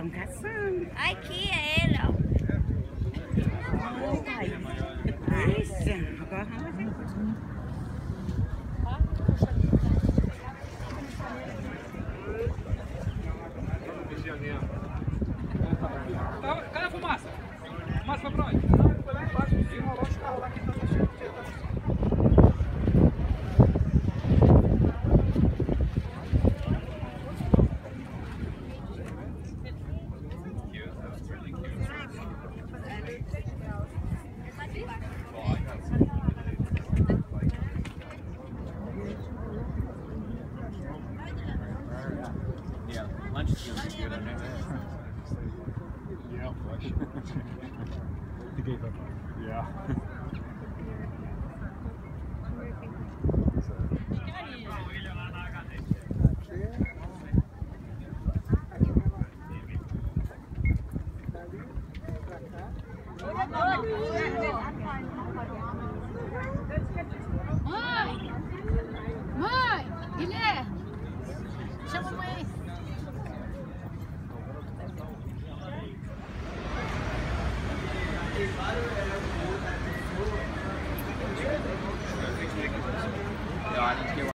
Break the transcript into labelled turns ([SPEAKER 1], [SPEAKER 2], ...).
[SPEAKER 1] Estão caçando.
[SPEAKER 2] Aqui é ele, ó.
[SPEAKER 1] Isso. Agora vamos ver.
[SPEAKER 3] Tá- Cadê a fumaça? Fumaça foi pra onde? Foi lá embaixo. Enrolou os carros lá que tá
[SPEAKER 4] lunch is gonna be good. I know.
[SPEAKER 5] Yeah, flush. he gave up. Yeah.
[SPEAKER 6] Mãe! Mãe! Guilherme! Chama a mãe aí.